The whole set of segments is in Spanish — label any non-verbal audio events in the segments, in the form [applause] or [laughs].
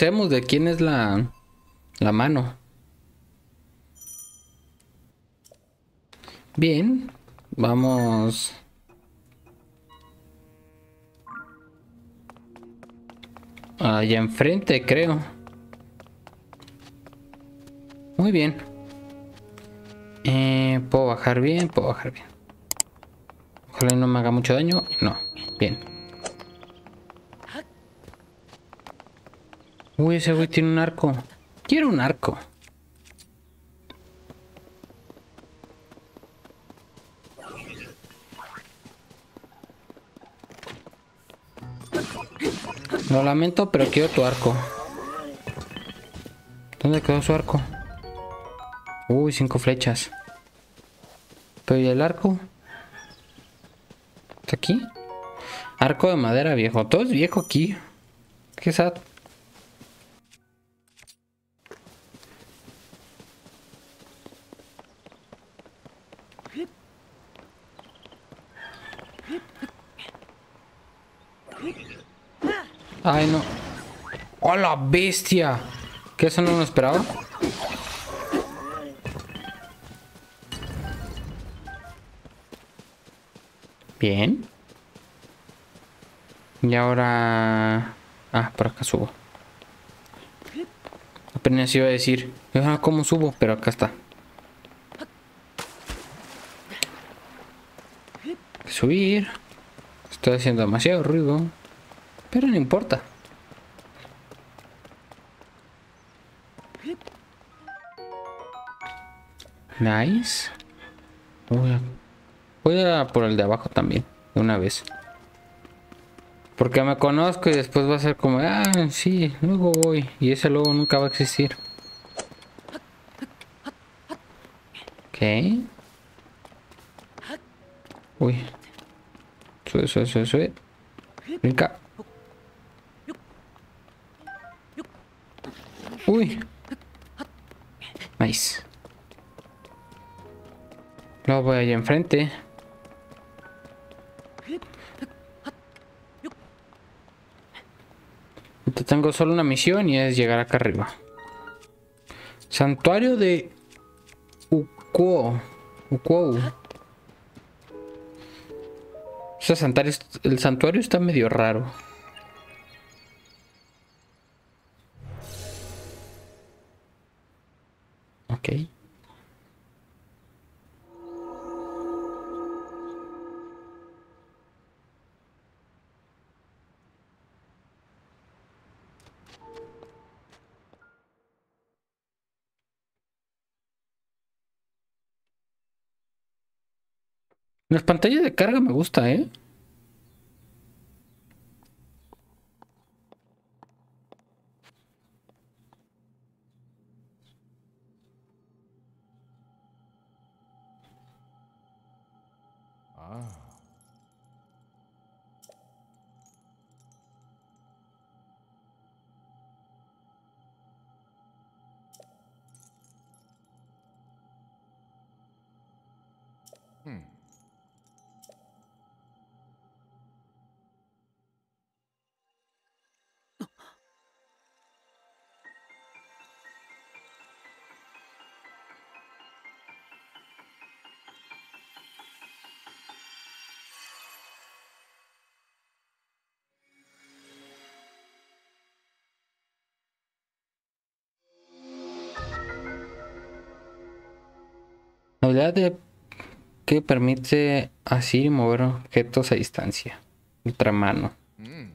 conocemos de quién es la, la mano. Bien, vamos. Allá enfrente, creo. Muy bien. Eh, ¿Puedo bajar bien? Puedo bajar bien. Ojalá no me haga mucho daño. No, bien. Uy, ese güey tiene un arco. Quiero un arco. Lo lamento, pero quiero tu arco. ¿Dónde quedó su arco? Uy, cinco flechas. ¿Pero y el arco? ¿Está aquí? Arco de madera viejo. Todo es viejo aquí. Qué sad. Ay, no. ¡Oh, la bestia! ¿Qué eso no lo esperaba? Bien. Y ahora... Ah, por acá subo. Apenas iba a decir, ah, ¿cómo subo? Pero acá está. Subir. Estoy haciendo demasiado ruido. Pero no importa. Nice. Voy a, voy a por el de abajo también, de una vez. Porque me conozco y después va a ser como, ah, sí, luego voy. Y ese luego nunca va a existir. Ok. Uy. Sube, sube, sube, sube. Brinca. Uy. Nice. Luego voy allá enfrente. tengo solo una misión y es llegar acá arriba. Santuario de Uquo. Uquo. El santuario está medio raro. Las pantallas de carga me gusta, ¿eh? Habilidad de que permite así mover objetos a distancia. Ultramano. Mm.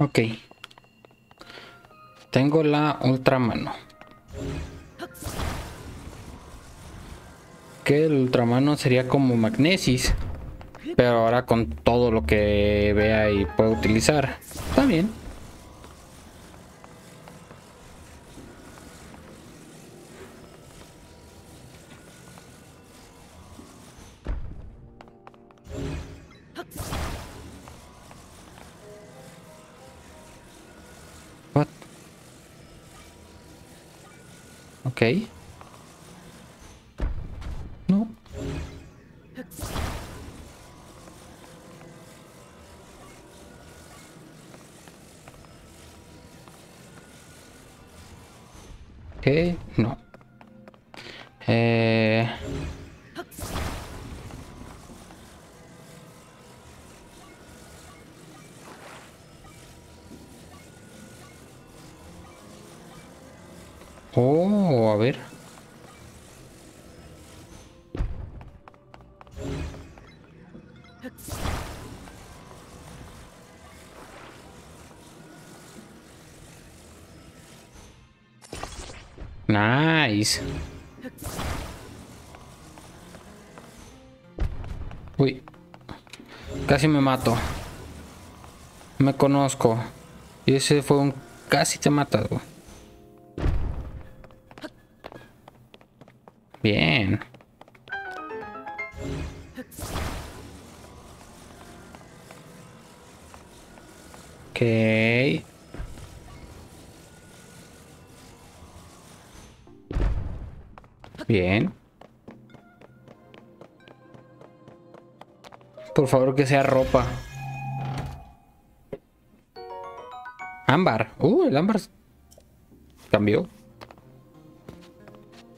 Ok. Tengo la ultramano. Que el ultramano sería como magnesis. Pero ahora con todo lo que vea y pueda utilizar. Está bien. Ok. No. Ok, no. Eh... Oh, a ver. Nice. Uy. Casi me mato. Me conozco. Y ese fue un casi te matas. Bien. Ok. Bien. Por favor que sea ropa. Ámbar. Uh, el ámbar cambió.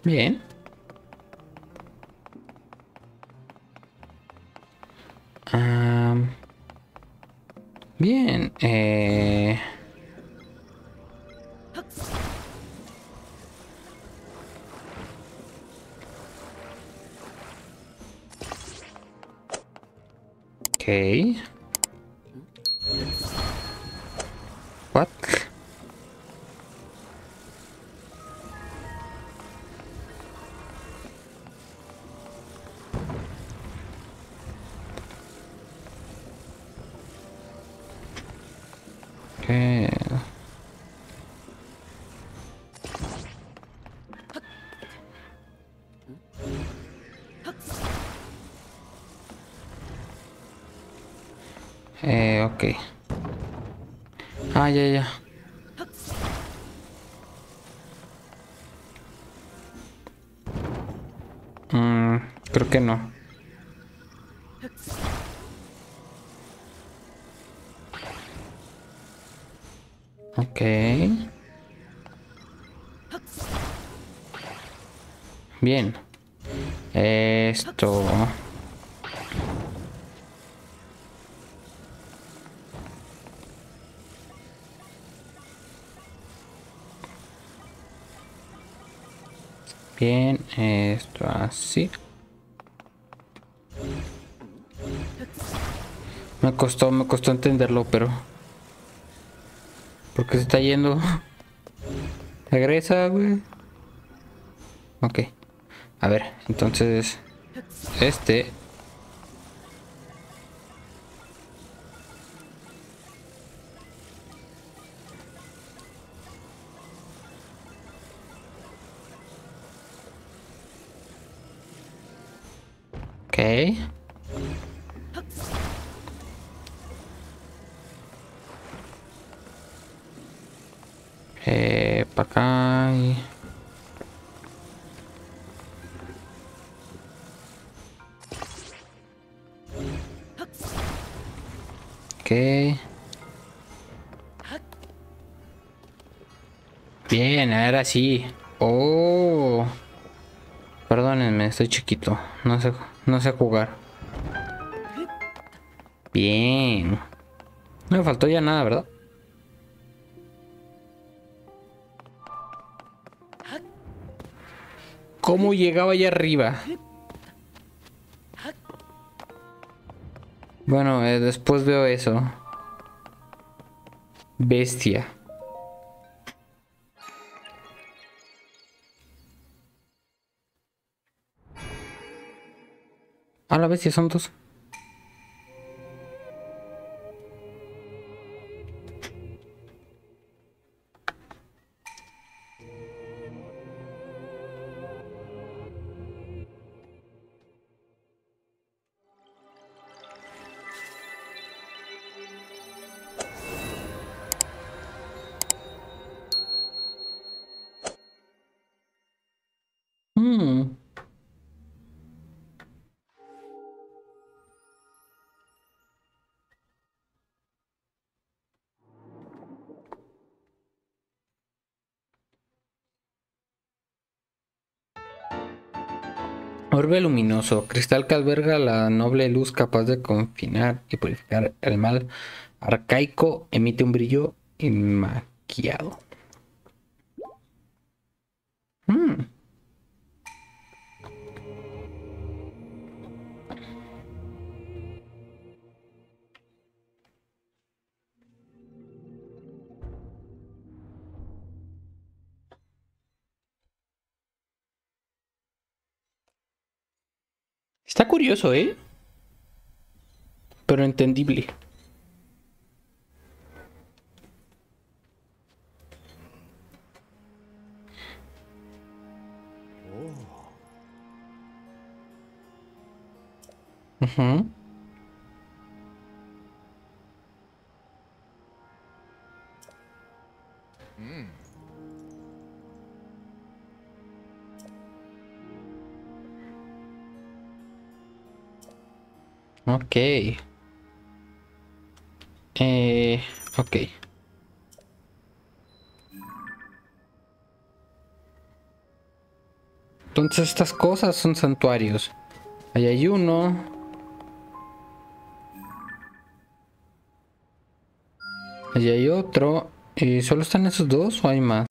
Bien. Ok. What? Okay. Ah, ya, ya. Mm, creo que no. Ok. Bien. Esto. Bien, esto así. Me costó, me costó entenderlo, pero... ¿Por qué se está yendo? [laughs] Regresa, güey. Ok. A ver, entonces... Este... Eh, para acá y... Bien, ahora sí. Perdónenme, estoy chiquito. No sé, no sé jugar. Bien. No me faltó ya nada, ¿verdad? ¿Cómo llegaba allá arriba? Bueno, eh, después veo eso. Bestia. A la bestia son dos. Orbe luminoso, cristal que alberga la noble luz capaz de confinar y purificar el mal arcaico, emite un brillo inmaquillado. Hmm. Está curioso, ¿eh? Pero entendible. Ujú. Ok. Eh, ok. Entonces estas cosas son santuarios. Ahí hay uno. Allí hay otro. ¿Y solo están esos dos o hay más?